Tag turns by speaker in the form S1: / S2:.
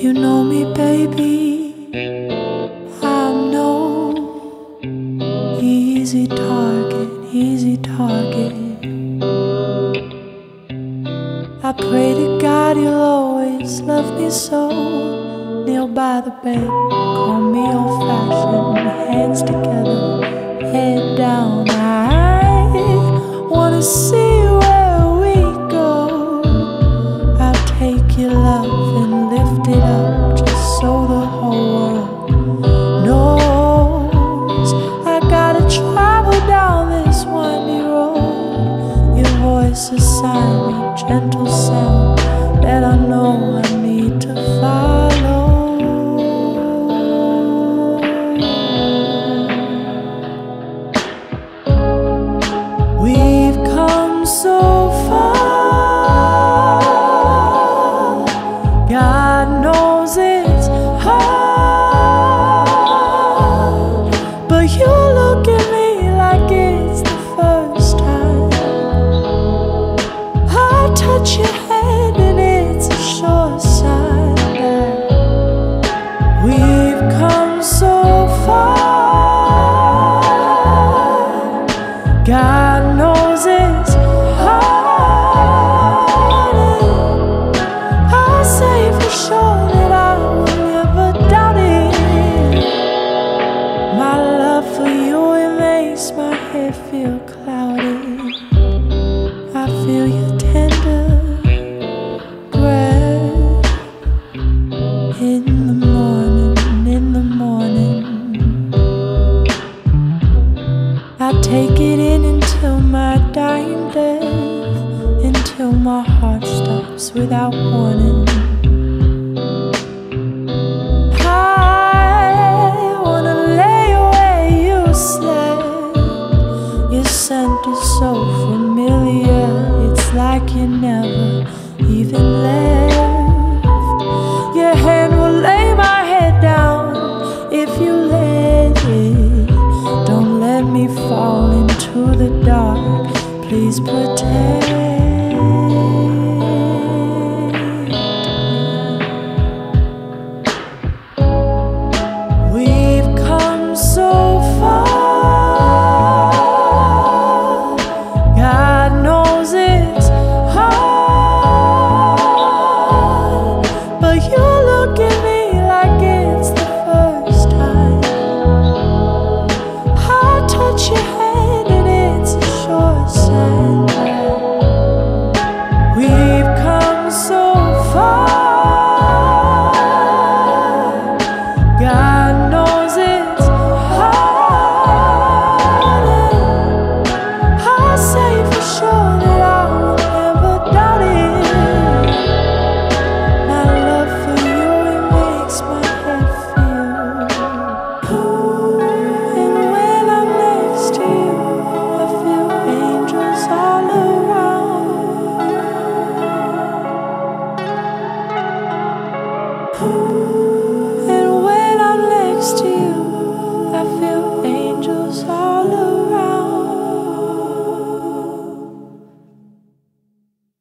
S1: You know me, baby. I'm no easy target, easy target. I pray to God you'll always love me so. Kneel by the bed, call me old fashioned, hands together, gentle sound that I know I touch your hand and it's a sure sign that we've come so far. God knows it's hard. I say for sure that I will never doubt it. My love for you, it makes my head feel cloudy. I take it in until my dying death, until my heart stops without warning. I wanna lay where you slept. Your scent is so familiar, it's like you never even left. Into the dark. Please protect. And when I'm next to you,